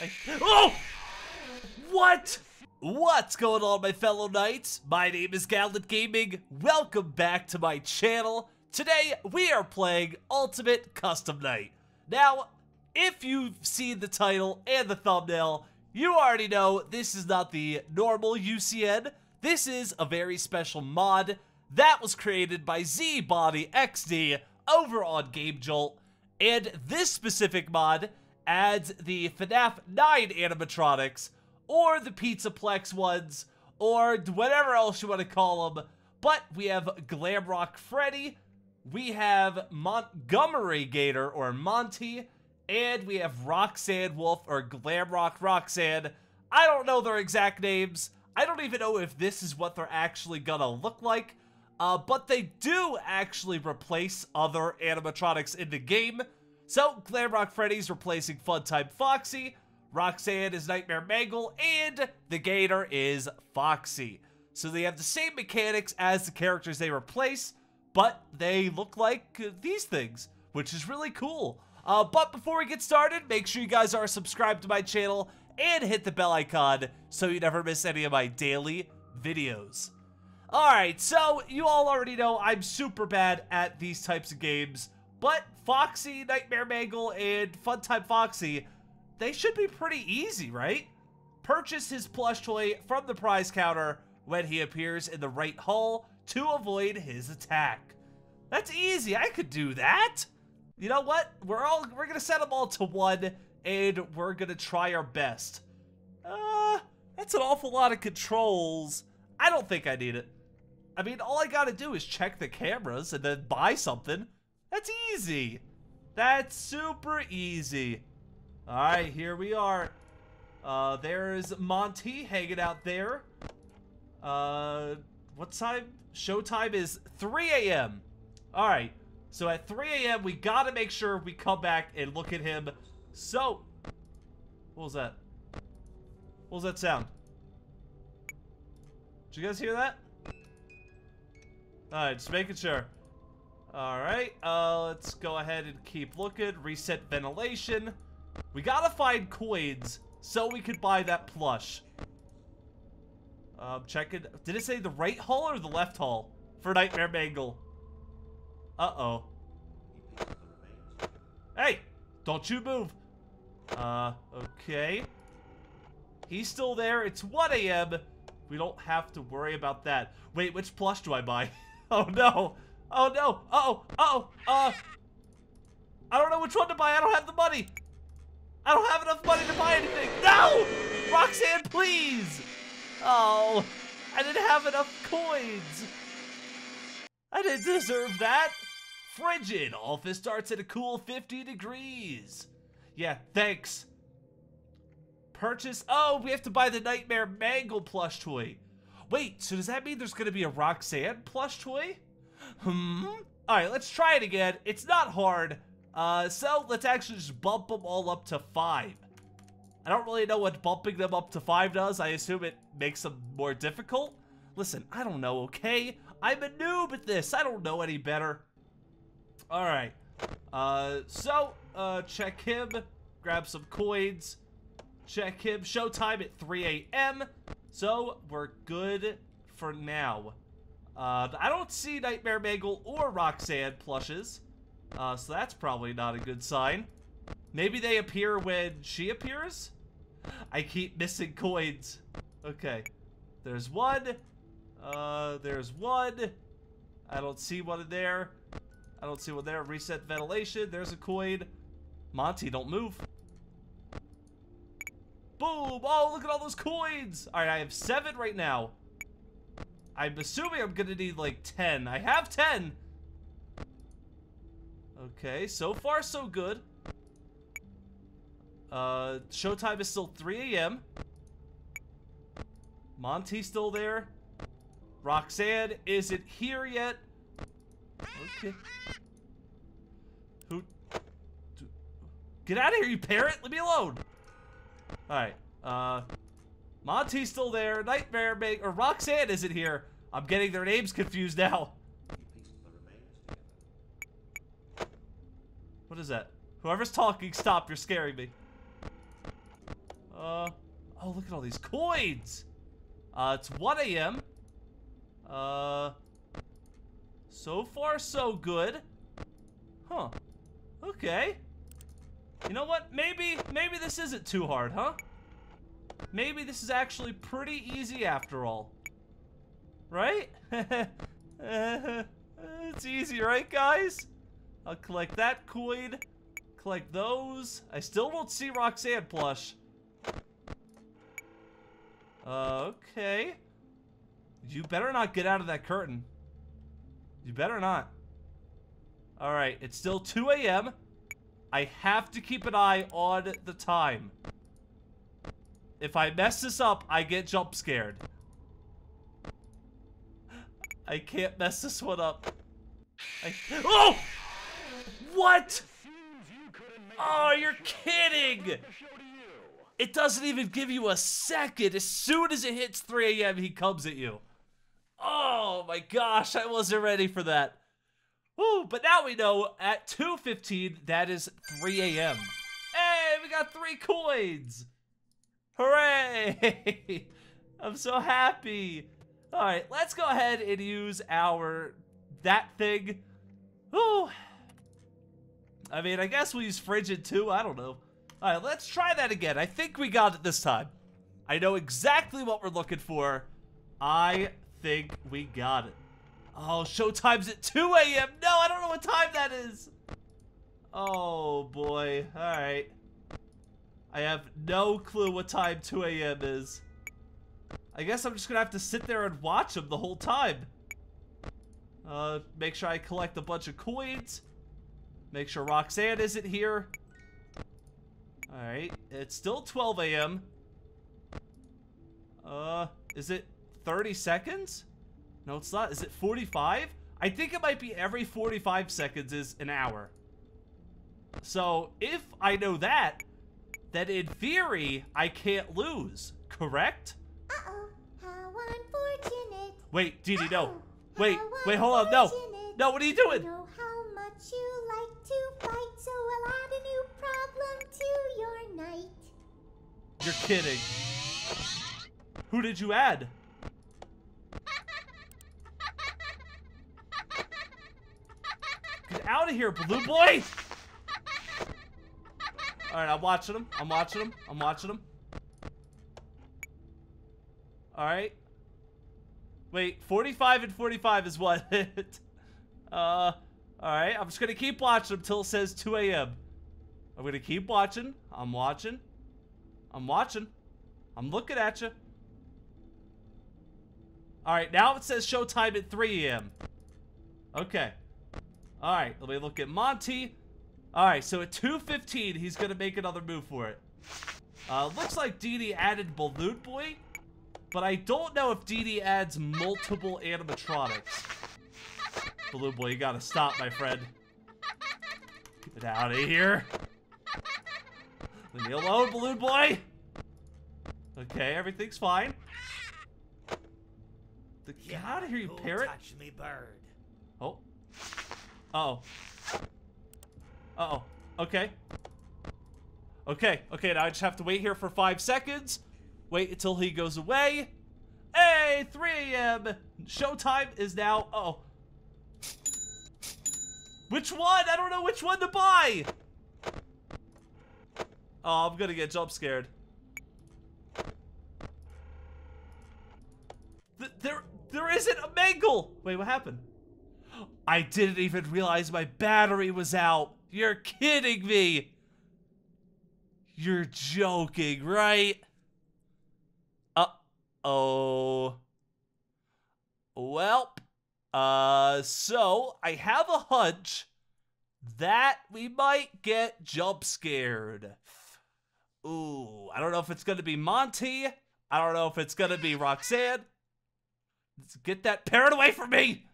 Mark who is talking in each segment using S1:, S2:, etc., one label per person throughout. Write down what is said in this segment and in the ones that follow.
S1: I, oh! What? What's going on, my fellow knights? My name is Gallant Gaming. Welcome back to my channel. Today, we are playing Ultimate Custom Night. Now, if you've seen the title and the thumbnail, you already know this is not the normal UCN. This is a very special mod that was created by ZBonnieXD over on Game Jolt. And this specific mod adds the FNAF 9 animatronics, or the Pizzaplex ones, or whatever else you want to call them. But we have Glamrock Freddy, we have Montgomery Gator, or Monty, and we have Roxanne Wolf, or Glamrock Roxanne. I don't know their exact names. I don't even know if this is what they're actually gonna look like. Uh, but they do actually replace other animatronics in the game. So, Glamrock Freddy's replacing Funtime Foxy, Roxanne is Nightmare Mangle, and the Gator is Foxy. So they have the same mechanics as the characters they replace, but they look like uh, these things, which is really cool. Uh, but before we get started, make sure you guys are subscribed to my channel and hit the bell icon so you never miss any of my daily videos. Alright, so you all already know I'm super bad at these types of games, but Foxy, Nightmare Mangle, and Funtime Foxy, they should be pretty easy, right? Purchase his plush toy from the prize counter when he appears in the right hall to avoid his attack. That's easy, I could do that. You know what? We're all we're gonna set them all to one, and we're gonna try our best. Uh, that's an awful lot of controls. I don't think I need it. I mean, all I gotta do is check the cameras and then buy something. That's easy. That's super easy. Alright, here we are. Uh, there's Monty hanging out there. Uh, what time? Showtime is 3 a.m. Alright, so at 3 a.m. we gotta make sure we come back and look at him. So, what was that? What was that sound? Did you guys hear that? Alright, just making sure. Alright, uh, let's go ahead and keep looking. Reset ventilation. We gotta find coins so we could buy that plush. Um, check it. Did it say the right hull or the left hull for Nightmare Mangle? Uh-oh. Hey! Don't you move. Uh, okay. He's still there. It's 1 a.m. We don't have to worry about that. Wait, which plush do I buy? Oh no! Oh no! Uh oh! Uh oh! Uh. I don't know which one to buy. I don't have the money. I don't have enough money to buy anything. No! Roxanne, please! Oh, I didn't have enough coins. I didn't deserve that. Frigid. Office starts at a cool 50 degrees. Yeah, thanks. Purchase. Oh, we have to buy the Nightmare Mangle plush toy. Wait, so does that mean there's going to be a Roxanne plush toy? Hmm? Alright, let's try it again. It's not hard. Uh, so let's actually just bump them all up to 5. I don't really know what bumping them up to 5 does. I assume it makes them more difficult. Listen, I don't know, okay? I'm a noob at this. I don't know any better. Alright. Uh, so, uh, check him. Grab some coins. Check him. Showtime at 3 a.m. So, we're good for now. Uh, I don't see Nightmare Mangle or Roxanne plushes. Uh, so that's probably not a good sign. Maybe they appear when she appears? I keep missing coins. Okay. There's one. Uh, there's one. I don't see one in there. I don't see one there. Reset ventilation. There's a coin. Monty, don't move. Boom! Oh, look at all those coins! Alright, I have seven right now. I'm assuming I'm gonna need like 10. I have 10! Okay, so far so good. Uh, showtime is still 3 a.m. Monty's still there. Roxanne isn't here yet. Okay. Who? Get out of here, you parrot! Leave me alone! Alright, uh... Monty's still there, Nightmare or Roxanne isn't here. I'm getting their names confused now. What is that? Whoever's talking, stop, you're scaring me. Oh, look at all these coins. Uh, it's 1 a.m. Uh, so far so good. Huh. Okay. You know what? Maybe, maybe this isn't too hard, huh? Maybe this is actually pretty easy after all. Right? it's easy, right, guys? I'll collect that coin. Collect those. I still don't see Roxanne plush. Okay. You better not get out of that curtain. You better not. Alright, it's still 2 a.m. I have to keep an eye on the time. If I mess this up, I get jump scared. I can't mess this one up. I oh! What? Oh, you're kidding! It doesn't even give you a second. As soon as it hits 3 a.m., he comes at you. Oh my gosh, I wasn't ready for that. Woo, but now we know at 2.15, that is 3 a.m. Hey, we got three coins! I'm so happy. All right, let's go ahead and use our that thing. Ooh. I mean, I guess we'll use frigid too. I don't know. All right, let's try that again. I think we got it this time. I know exactly what we're looking for. I think we got it. Oh, showtime's at 2 a.m. No, I don't know what time that is. Oh, boy. All right. I have no clue what time 2 a.m. is. I guess I'm just gonna have to sit there and watch them the whole time. Uh, make sure I collect a bunch of coins. Make sure Roxanne isn't here. Alright, it's still 12 a.m. Uh, is it 30 seconds? No, it's not. Is it 45? I think it might be every 45 seconds is an hour. So, if I know that, then in theory, I can't lose, correct?
S2: Uh-oh, how unfortunate.
S1: Wait, Dee Dee, no.
S2: Uh-oh,
S1: Wait,
S2: how
S1: wait, hold on, no. No, what are you doing?
S2: I know how much you like to fight, so I'll add a new problem to your night.
S1: You're kidding. Who did you add? Get out of here, Blue Boy! Alright, I'm watching him. I'm watching him. I'm watching him. Alright. Wait, 45 and 45 is what? uh, alright. I'm just gonna keep watching until it says 2 a.m. I'm gonna keep watching. I'm watching. I'm watching. I'm looking at you. Alright, now it says showtime at 3 a.m. Okay. Alright, let me look at Monty. Alright, so at 2.15, he's gonna make another move for it. Uh, looks like Dee added Balloon Boy, but I don't know if Dee adds multiple animatronics. Balloon Boy, you gotta stop, my friend. Get out of here. Leave me alone, Balloon Boy! Okay, everything's fine. The, get out of here, you parrot!
S3: touched me bird?
S1: Oh. Uh oh. Uh oh. Okay. Okay, okay, now I just have to wait here for five seconds. Wait until he goes away. Hey, 3 a.m. Showtime is now. Uh oh. Which one? I don't know which one to buy. Oh, I'm gonna get jump scared. Th there, there isn't a mangle. Wait, what happened? I didn't even realize my battery was out. You're kidding me. You're joking, right? Uh-oh. Well, uh, so I have a hunch that we might get jump scared. Ooh, I don't know if it's gonna be Monty. I don't know if it's gonna be Roxanne. Let's get that parrot away from me!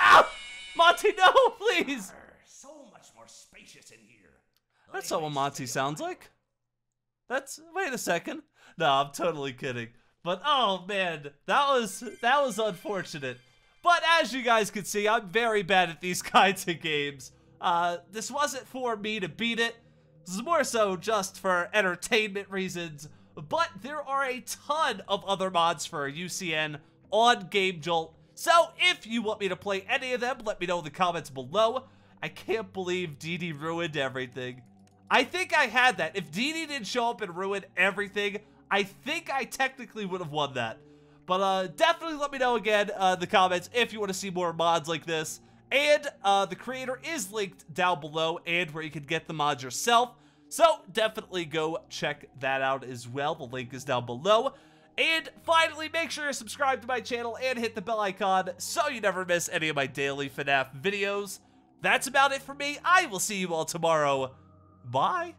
S1: Ow! Monty, no, please!
S3: Brr, So much more spacious in here.
S1: That's not what Monty sounds like. That's wait a second. No, I'm totally kidding. But oh man, that was that was unfortunate. But as you guys can see, I'm very bad at these kinds of games. Uh, this wasn't for me to beat it. This is more so just for entertainment reasons. but there are a ton of other mods for UCN on Game Jolt. So if you want me to play any of them, let me know in the comments below. I can't believe Dee Dee ruined everything. I think I had that. If Dee Dee didn't show up and ruin everything, I think I technically would have won that. But uh, definitely let me know again uh, in the comments if you want to see more mods like this. And uh, the creator is linked down below and where you can get the mods yourself. So definitely go check that out as well. The link is down below. And finally, make sure you're subscribed to my channel and hit the bell icon so you never miss any of my daily FNAF videos. That's about it for me. I will see you all tomorrow. Bye.